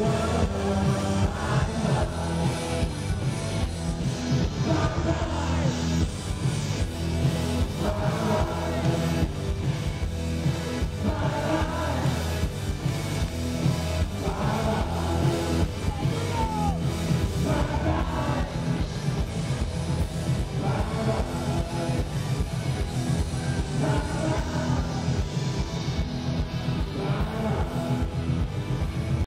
one.